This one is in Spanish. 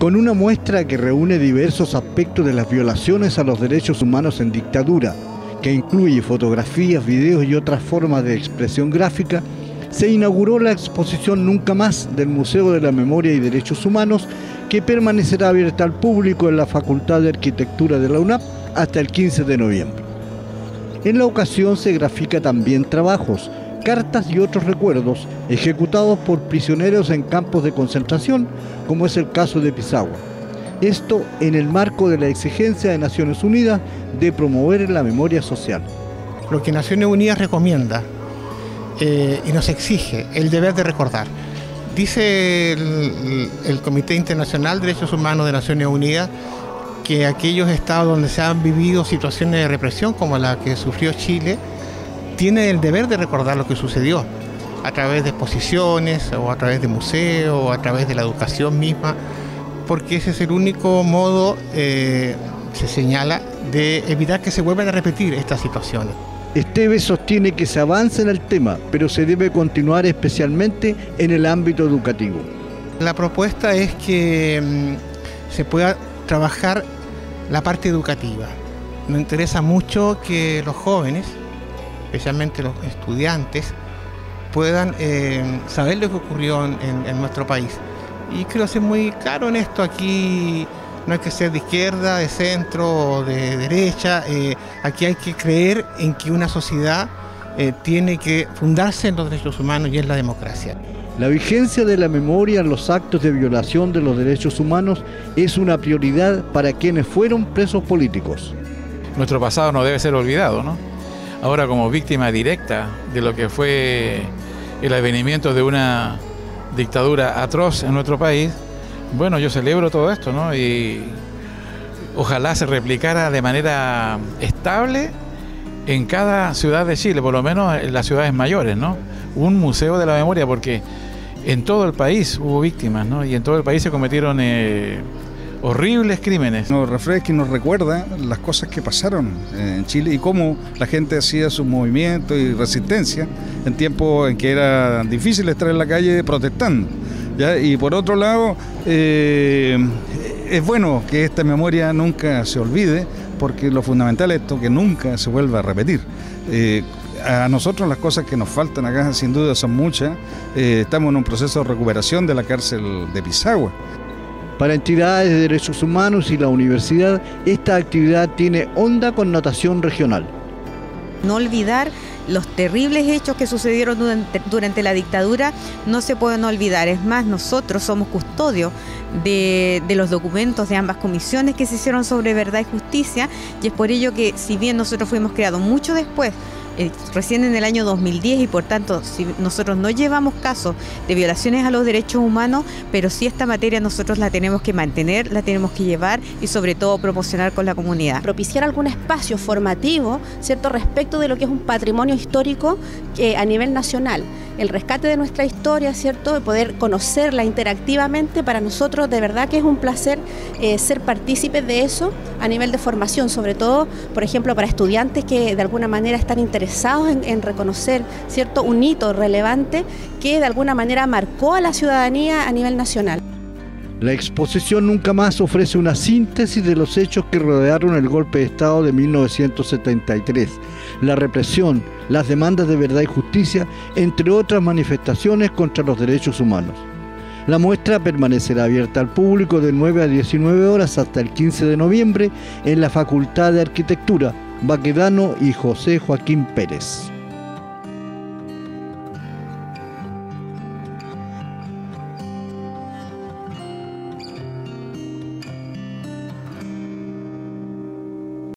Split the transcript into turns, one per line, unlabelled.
con una muestra que reúne diversos aspectos de las violaciones a los derechos humanos en dictadura, que incluye fotografías, videos y otras formas de expresión gráfica, se inauguró la exposición Nunca Más del Museo de la Memoria y Derechos Humanos, que permanecerá abierta al público en la Facultad de Arquitectura de la UNAP hasta el 15 de noviembre. En la ocasión se grafica también trabajos, cartas y otros recuerdos ejecutados por prisioneros en campos de concentración, como es el caso de Pisagua. Esto en el marco de la exigencia de Naciones Unidas de promover la memoria social.
Lo que Naciones Unidas recomienda eh, y nos exige el deber de recordar. Dice el, Comité Internacional de Derechos Humanos de Naciones Unidas que aquellos estados donde se han vivido situaciones de represión como la que sufrió Chile, tienen el deber de recordar lo que sucedió a través de exposiciones o a través de museos o a través de la educación misma, porque ese es el único modo, eh, se señala, de evitar que se vuelvan a repetir estas situaciones.
Esteves sostiene que se avanza en el tema, pero se debe continuar especialmente en el ámbito educativo.
La propuesta es que mm, se pueda trabajar la parte educativa. Nos interesa mucho que los jóvenes, especialmente los estudiantes, puedan eh, saber lo que ocurrió en, nuestro país. Y creo que es muy claro en esto aquí no hay que ser de izquierda, de centro o de derecha. Eh, aquí hay que creer en que una sociedad eh, tiene que fundarse en los derechos humanos y en la democracia.
La vigencia de la memoria en los actos de violación de los derechos humanos es una prioridad para quienes fueron presos políticos.
Nuestro pasado no debe ser olvidado, ¿no? Ahora como víctima directa de lo que fue el advenimiento de una dictadura atroz en nuestro país, bueno, yo celebro todo esto, ¿no? Y ojalá se replicara de manera estable en cada ciudad de Chile, por lo menos en las ciudades mayores, ¿no? Un museo de la memoria, porque en todo el país hubo víctimas, ¿no? Y en todo el país se cometieron eh, horribles crímenes.
Nos refresca y nos recuerda las cosas que pasaron en Chile y cómo la gente hacía sus movimientos y resistencia en tiempos en que era difícil estar en la calle protestando. Y por otro lado, eh, es bueno que esta memoria nunca se olvide, porque lo fundamental es esto, que nunca se vuelva a repetir. Eh, a nosotros las cosas que nos faltan acá sin duda son muchas. Eh, estamos en un proceso de recuperación de la cárcel de Pisagua.
Para entidades de derechos humanos y la universidad, esta actividad tiene honda connotación regional.
No olvidar los terribles hechos que sucedieron durante, la dictadura no se pueden olvidar. Es más, nosotros somos custodios de, de, los documentos de ambas comisiones que se hicieron sobre verdad y justicia y es por ello que si bien nosotros fuimos creados mucho después eh, recién en el año 2010 y por tanto si nosotros no llevamos casos de violaciones a los derechos humanos, pero sí esta materia nosotros la tenemos que mantener, la tenemos que llevar y sobre todo promocionar con la comunidad.
Propiciar algún espacio formativo, ¿cierto?, respecto de lo que es un patrimonio histórico eh, a nivel nacional. El rescate de nuestra historia, ¿cierto?, de poder conocerla interactivamente, para nosotros de verdad que es un placer eh, ser partícipes de eso a nivel de formación, sobre todo, por ejemplo, para estudiantes que de alguna manera están interesados interesados en, reconocer cierto un hito relevante que de alguna manera marcó a la ciudadanía a nivel nacional.
La exposición Nunca Más ofrece una síntesis de los hechos que rodearon el golpe de Estado de 1973, la represión, las demandas de verdad y justicia, entre otras manifestaciones contra los derechos humanos. La muestra permanecerá abierta al público de 9 a 19 horas hasta el 15 de noviembre en la Facultad de Arquitectura Baquedano y José Joaquín Pérez.